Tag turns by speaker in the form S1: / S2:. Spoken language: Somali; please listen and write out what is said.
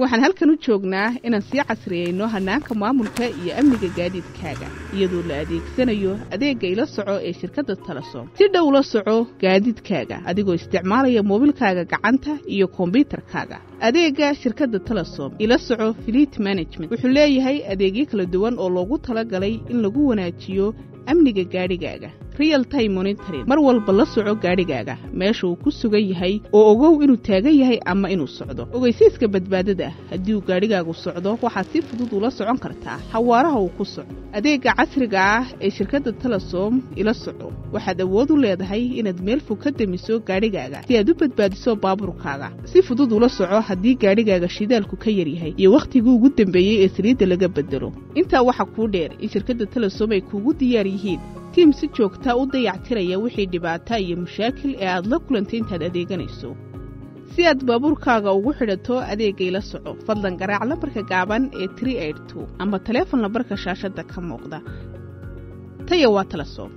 S1: waxaan halkan u joognaa inaan sii casriyeyno hannaanka maamulka iyo amniga gaadiidkaaga iyadoo la adeegsanayo adeegga ila soco ee shirkadda talasom si dhow la soco gaadiidkaaga adigoo isticmaalaya moobilkaaga gacanta iyo kombyutarkaaga adeegga shirkadda talasom ila soco filiit management wuxuu leeyahay adeegyo kala duwan oo loogu talagalay in lagu wanaajiyo amniga gaadhigaaga real time monitoring mar walba la soco gaadhigaaga meesha uu ku sugan yahay oo ogow inuu taagan yahay ama inuu socdo. Ogeysiiska badbaadada haddii uu gaadhigaagu socdo waxaad si fudud ula socon kartaa. Xawaaraha uu ku soco. Adeegga casriga ah ee shirkadda talasom ila soco. Waxaad awood u leedahay inaad meel fog ka damiso gaadhigaaga si aad u badbaadiso baabuurkaaga si fudud ula soco haddii gaadhigaaga shidaalku ka yaryahay iyo wakhtigii ugu dambeeyey ee saliidda laga bedelo. Intaa waxaa kuu dheer in shirkadda talasom ay kuugu diyaar yihiin. Tiim si joogtaa u dayactiraya wixii dhibaata iyo mushaakil ee aad la kulantay intaad adeeganayso. Si aad baabuurkaaga ugu xidhato adeegayla soco. Fadlan garaac lambarka gaaban ee tri aid two ama taleefon lambarka shaashadda ka muuqda. Taya waa talasom